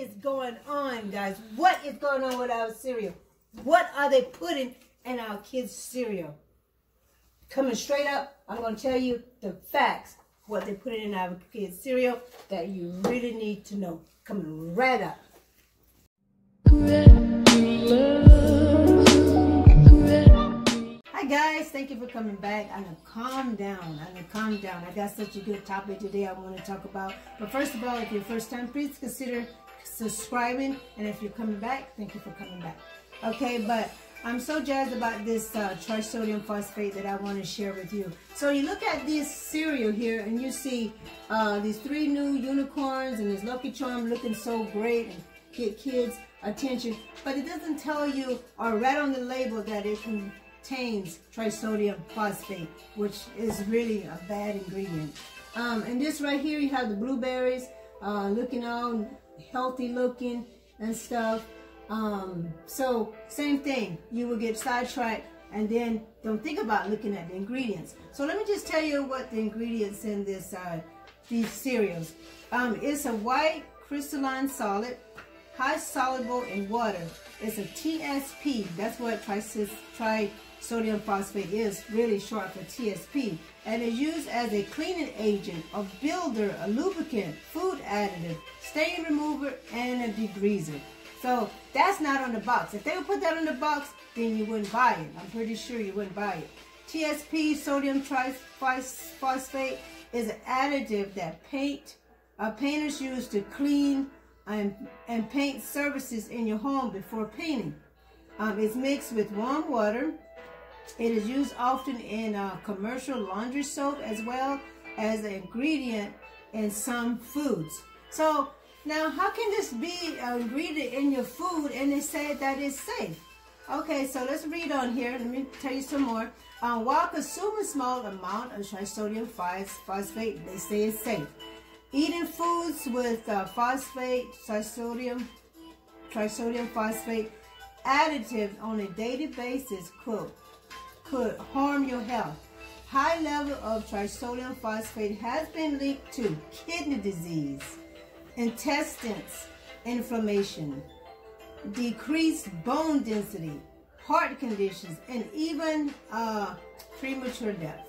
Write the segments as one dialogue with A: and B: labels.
A: is going on, guys? What is going on with our cereal? What are they putting in our kids' cereal? Coming straight up, I'm going to tell you the facts, what they put in our kids' cereal that you really need to know. Coming right up. Hi guys, thank you for coming back. I'm gonna calm down. I'm gonna calm down. I got such a good topic today I want to talk about. But first of all, if you're first time, please consider subscribing. And if you're coming back, thank you for coming back. Okay, but I'm so jazzed about this uh, trisodium phosphate that I want to share with you. So you look at this cereal here and you see uh, these three new unicorns and this Lucky Charm looking so great and get kids attention. But it doesn't tell you or right on the label that it contains trisodium phosphate, which is really a bad ingredient. Um, and this right here, you have the blueberries uh, looking all healthy looking and stuff. Um, so same thing, you will get sidetracked and then don't think about looking at the ingredients. So let me just tell you what the ingredients in this uh, these cereals. Um, it's a white crystalline solid, high soluble in water. It's a TSP. That's what trisodium phosphate is, really short for TSP. And is used as a cleaning agent, a builder, a lubricant, additive, stain remover, and a degreaser. So that's not on the box. If they would put that on the box, then you wouldn't buy it. I'm pretty sure you wouldn't buy it. TSP, sodium triphosphate, is an additive that paint uh, painters use to clean and, and paint surfaces in your home before painting. Um, it's mixed with warm water. It is used often in uh, commercial laundry soap as well as an ingredient in some foods. So now, how can this be ingredient in your food and they say that it's safe? Okay, so let's read on here. Let me tell you some more. Um, while consuming small amount of trisodium phosphate, they say it's safe. Eating foods with uh, phosphate, trisodium, trisodium phosphate additives on a daily basis could, could harm your health. High level of trisodium phosphate has been linked to kidney disease, intestines inflammation, decreased bone density, heart conditions, and even uh, premature death.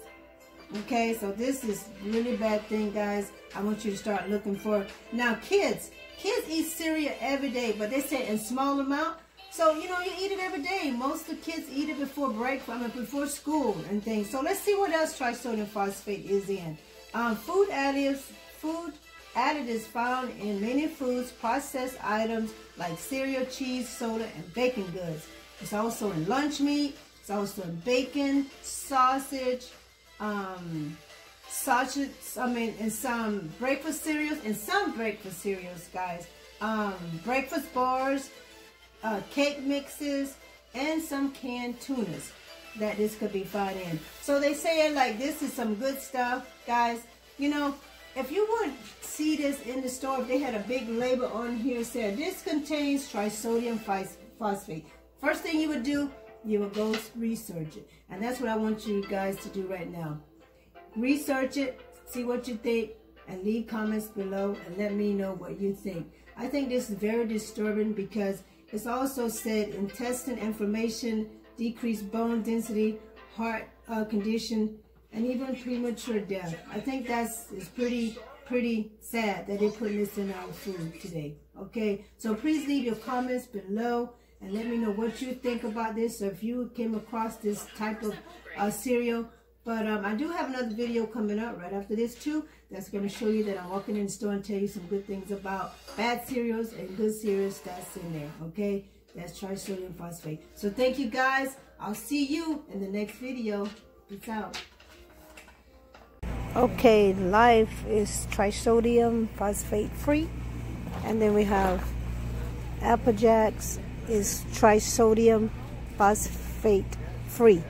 A: Okay, so this is really bad thing, guys. I want you to start looking for. Now, kids, kids eat cereal every day, but they say in small amount. So, you know, you eat it every day. Most of the kids eat it before break, I mean, before school and things. So let's see what else trisodium phosphate is in. Um, food additives, food additives found in many foods, processed items like cereal, cheese, soda, and baking goods. It's also in lunch meat. It's also in bacon, sausage, um, sausage, I mean, in some breakfast cereals, in some breakfast cereals, guys. Um, breakfast bars, uh, cake mixes, and some canned tunas that this could be found in. So they say it like this is some good stuff, guys. You know, if you would see this in the store, if they had a big label on here said, this contains trisodium phosphate. First thing you would do, you would go research it. And that's what I want you guys to do right now. Research it, see what you think, and leave comments below and let me know what you think. I think this is very disturbing because it's also said intestine inflammation, decreased bone density, heart uh, condition, and even premature death. I think that's is pretty pretty sad that they're putting this in our food today. Okay, so please leave your comments below and let me know what you think about this. Or if you came across this type of uh, cereal. But um, I do have another video coming up right after this too. That's going to show you that I'm walking in the store and tell you some good things about bad cereals and good cereals that's in there. Okay, that's trisodium phosphate. So thank you guys. I'll see you in the next video. Peace out. Okay, life is trisodium phosphate free. And then we have Apple Jacks is trisodium phosphate free.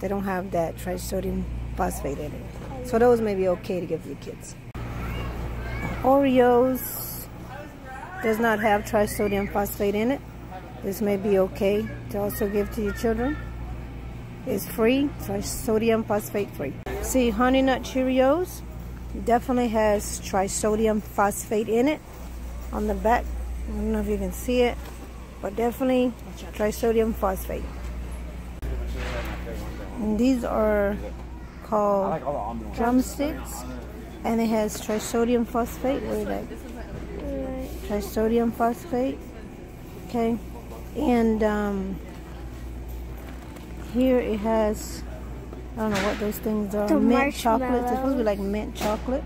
A: They don't have that trisodium phosphate in it. So those may be okay to give your kids. Oreos does not have trisodium phosphate in it. This may be okay to also give to your children. It's free, trisodium phosphate free. See, Honey Nut Cheerios definitely has trisodium phosphate in it on the back I don't know if you can see it, but definitely trisodium phosphate. And these are called drumsticks, and it has trisodium phosphate. Where that? Trisodium phosphate. Okay, and um, here it has. I don't know what those things are.
B: The
A: mint chocolate. It's supposed to be like mint chocolate.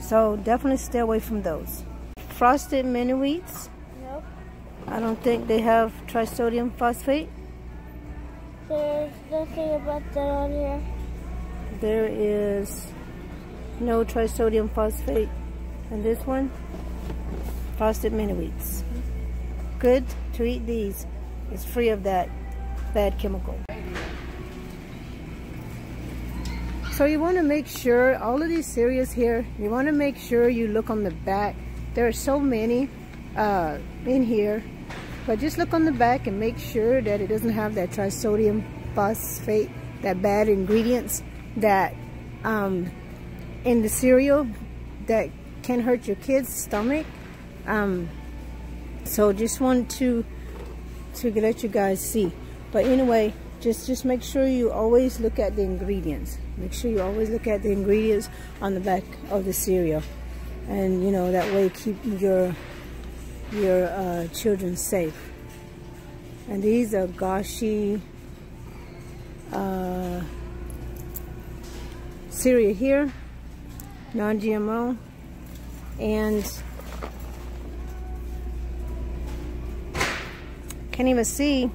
A: So definitely stay away from those. Frosted mini wheats.
B: Nope.
A: I don't think they have trisodium phosphate.
B: There's nothing about that on here.
A: There is no trisodium phosphate in this one. Frosted mini wheats. Good to eat these. It's free of that bad chemical. So you want to make sure all of these cereals here, you want to make sure you look on the back. There are so many uh, in here, but just look on the back and make sure that it doesn't have that trisodium phosphate, that bad ingredients that um, in the cereal that can hurt your kid's stomach. Um, so just want to to let you guys see. But anyway, just just make sure you always look at the ingredients. Make sure you always look at the ingredients on the back of the cereal, and you know that way keep your your uh, children safe. And these are Kashi uh, cereal here, non-GMO, and can't even see.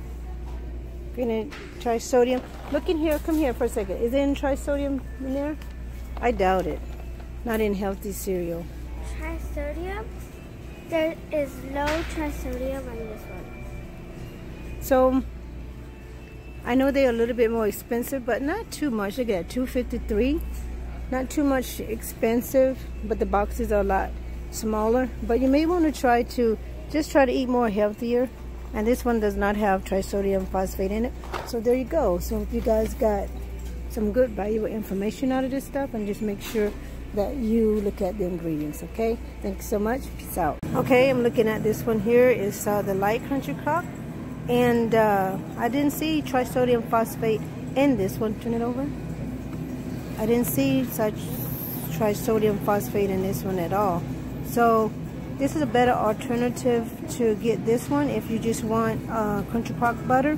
A: Gonna try sodium. Look in here. Come here for a second. Is there any trisodium in there? I doubt it. Not in healthy cereal.
B: Trisodium? There is no trisodium on this one.
A: So I know they're a little bit more expensive, but not too much. Look at 253. Not too much expensive, but the boxes are a lot smaller. But you may want to try to just try to eat more healthier. And this one does not have trisodium phosphate in it. So there you go. So if you guys got some good valuable information out of this stuff and just make sure that you look at the ingredients okay? Thanks so much. Peace out. Okay i'm looking at this one here. Is uh, the light country crock and uh, i didn't see trisodium phosphate in this one turn it over i didn't see such trisodium phosphate in this one at all so this is a better alternative to get this one if you just want uh, country crock butter.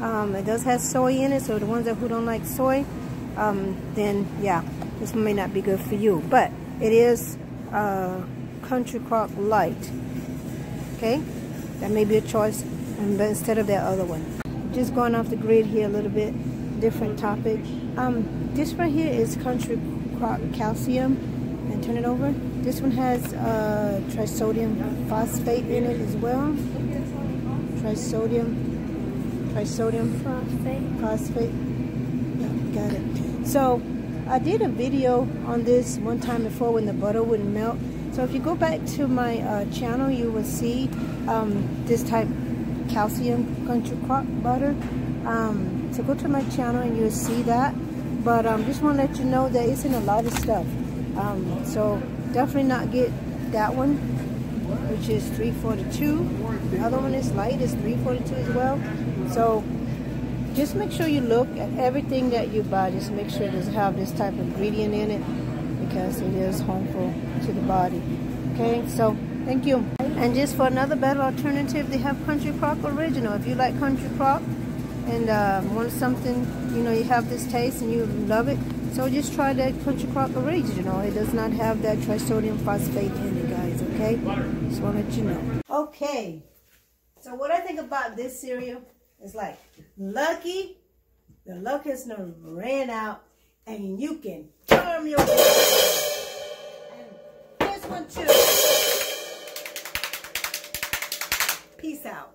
A: Um, it does have soy in it, so the ones that who don't like soy, um, then yeah, this one may not be good for you. But it is uh, country crock light. Okay, that may be a choice instead of that other one. Just going off the grid here a little bit, different topic. Um, this right here is country calcium, and turn it over. This one has uh, trisodium phosphate in it as well. Trisodium, trisodium phosphate. Phosphate. Yeah, got it. So I did a video on this one time before when the butter wouldn't melt. So if you go back to my uh, channel, you will see um, this type calcium country crock butter. Um, so go to my channel and you'll see that. But um, just want to let you know that it's in a lot of stuff. Um, so definitely not get that one, which is 342. The other one is light, is 342 as well. So just make sure you look at everything that you buy. Just make sure it doesn't have this type of ingredient in it because it is harmful to the body. Okay, so thank you. And just for another better alternative, they have Country Crock Original. If you like Country Crock and uh, want something, you know, you have this taste and you love it, so just try that Country Crock Original. It does not have that trisodium phosphate in it, guys, okay? Just want to let you know. Okay, so what I think about this cereal is like, lucky, the luck has ran out, and you can charm your And this one too. Peace out.